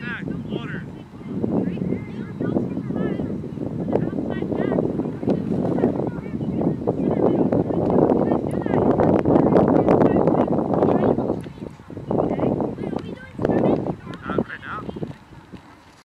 back.